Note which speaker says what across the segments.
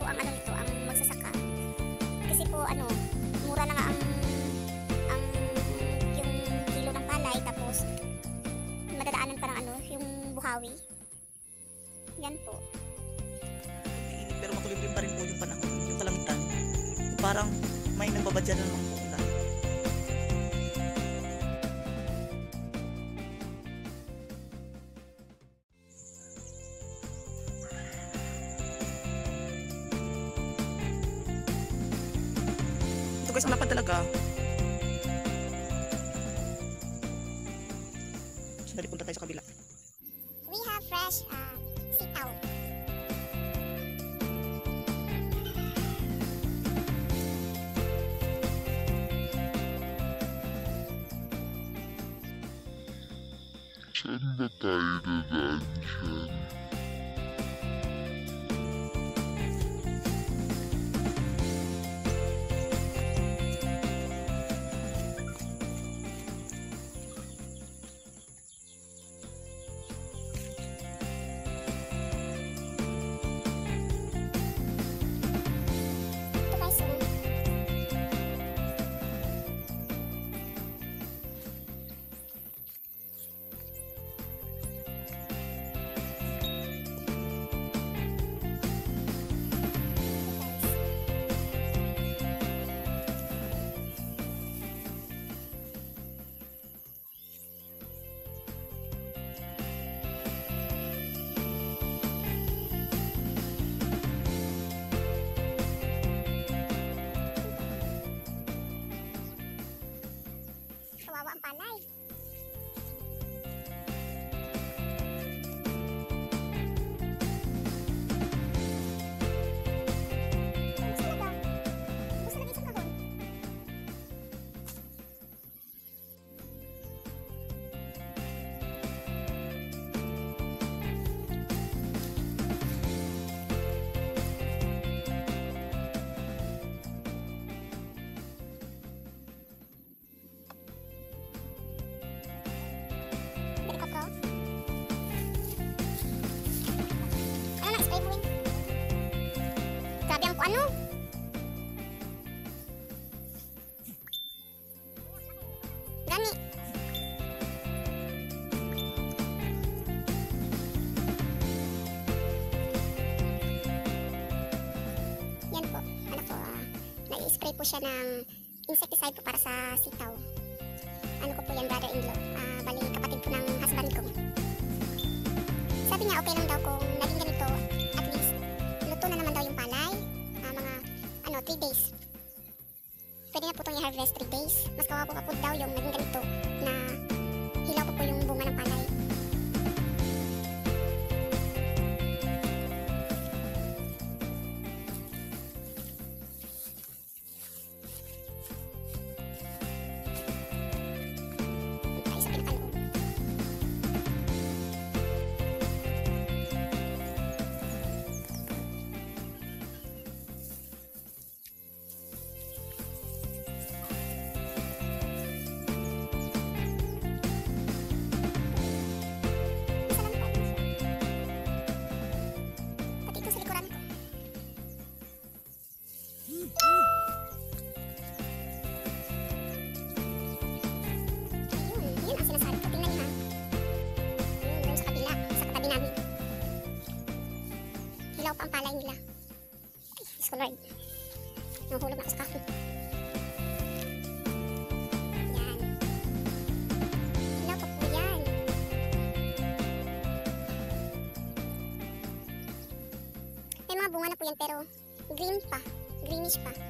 Speaker 1: po ang ano nito, ang magsasaka. Kasi po ano, mura na nga ang ang yung kilo ng palay tapos madadaanan pa ng ano, yung buhawi. Yan po.
Speaker 2: Pero makulimlim pa rin po yung panahon, yung kalangitan. Parang may nagbabadya na naman po
Speaker 1: in the guided engine. Po siya ng insecticide po para sa sitaw. Ano ko po yan, brother-in-law. Ah, bali, kapatid po ng husband ko. Sabi niya, okay lang daw kung naging ganito, at least, luto na naman daw yung palay. Ah, mga, ano, 3 days. Pwede na po itong i-harvest 3 days. Mas kawawa po daw yung naging ganito na hilaw po po yung bunga ng palay. Na po yan pero green pa. Greenish pa.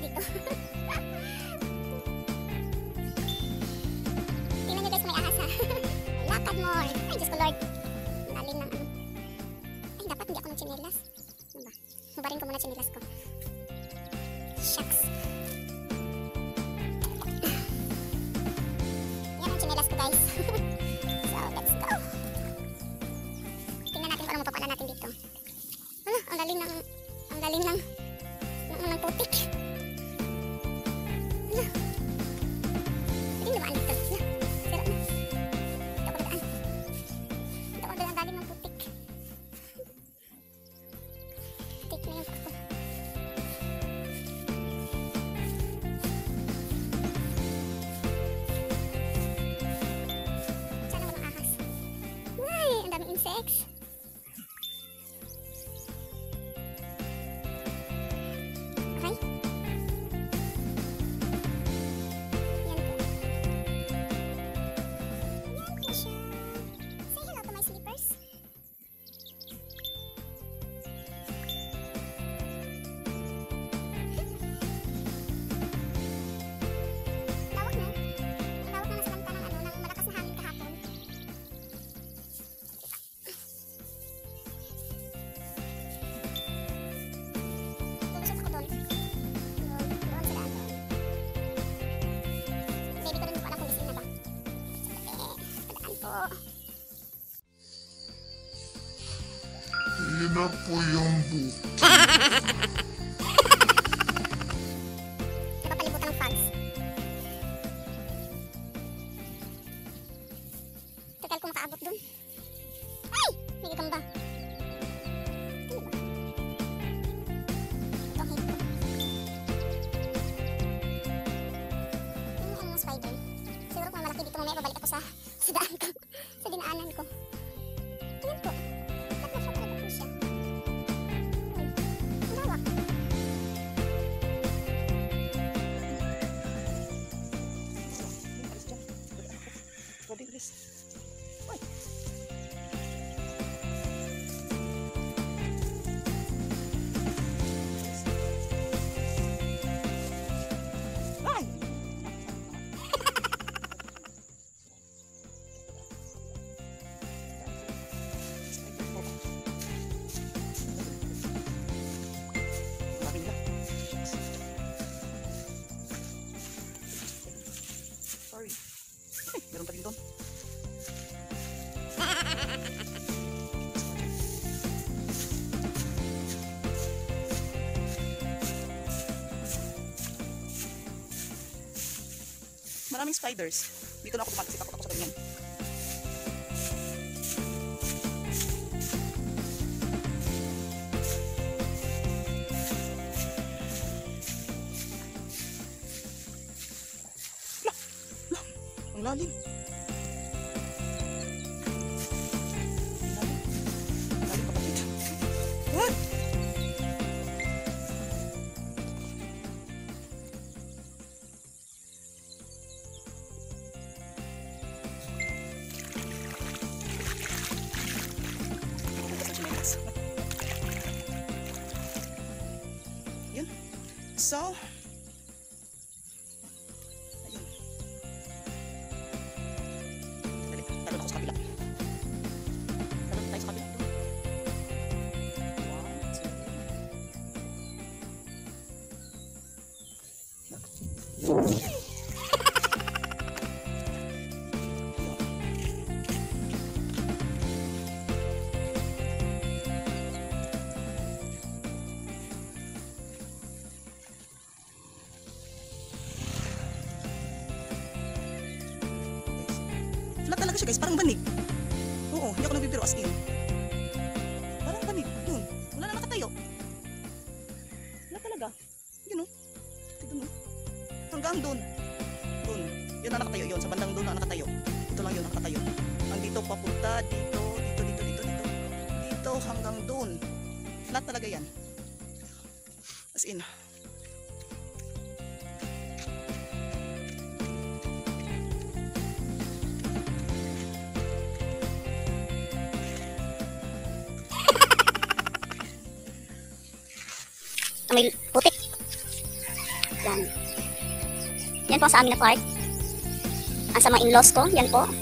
Speaker 1: Tingnan nyo guys, may ahas ha. Lakad more. Ay, Diyos ko Lord. Lalim ng ano. Ay, dapat hindi ako ng chinelas. Ano ba? Hubarin ko muna chinelas ko. Shucks. Yan ang chinelas ko guys. so, let's go. Tingnan natin kung anong mapapala natin dito. Ano, ang lalim ng, ang lalim ng,
Speaker 3: Yun na po yung.
Speaker 1: Napapalibutan ng frogs. Tagal ko makaabot dun. Ay! May gagamba. Ano. Ano? Siguro kung malaki dito mamaya, babalik ako sa, sa daan ko. sa dinaanan ko.
Speaker 2: Maraming spiders. Dito na ako dumaan kasi takot ako sa ganyan. So, siya guys, parang banig. Oo, hindi ako nagbibiro as in. Parang banig, yun. Wala na nakatayo. Wala talaga. Yun o. Tignan mo. Hanggang doon. Doon. Yun na nakatayo, yun. Sa bandang doon na nakatayo. Ito lang yun na nakatayo. Ang dito papunta, dito, dito, dito, dito, dito. Dito hanggang doon. Flat talaga yan. As in.
Speaker 4: Po sa amin na park. Ang sa mga in-laws ko, yan po.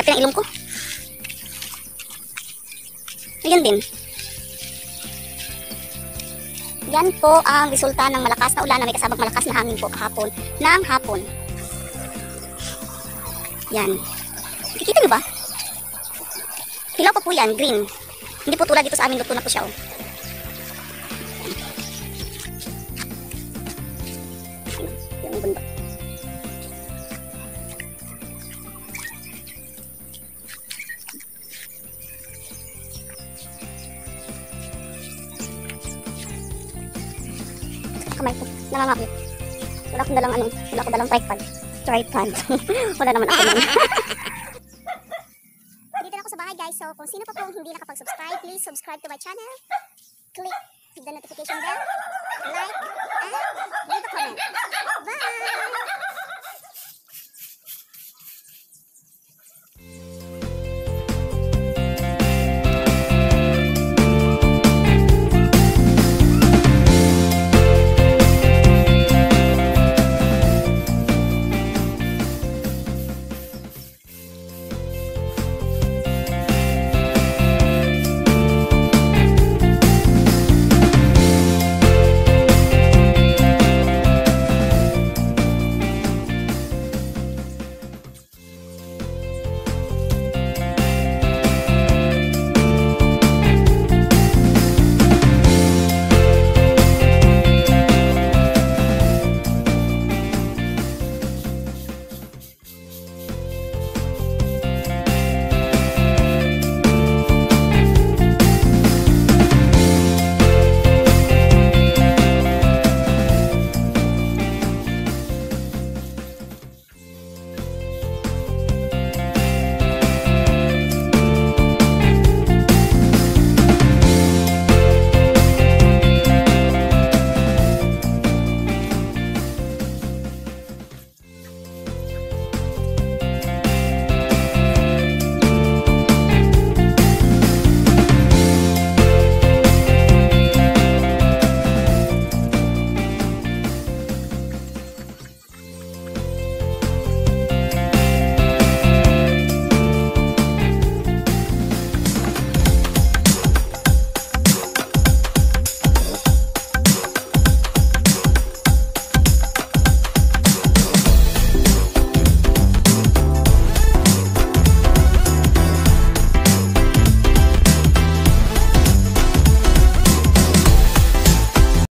Speaker 4: Kape ng ilong ko. Ayan din. Yan po ang resulta ng malakas na ulan na may kasabang malakas na hangin po kahapon ng hapon. Yan. Nakikita niyo ba? Hilaw pa po yan, green. Hindi po tulad dito sa amin, luto na po siya. Oh. Dalang ano, wala akong dalang tripod. Tripod. wala naman ako nun. Dito na ako sa bahay guys, so kung sino pa po hindi nakapag-subscribe, please subscribe to my channel. Click the notification bell, like, and leave a comment. Bye!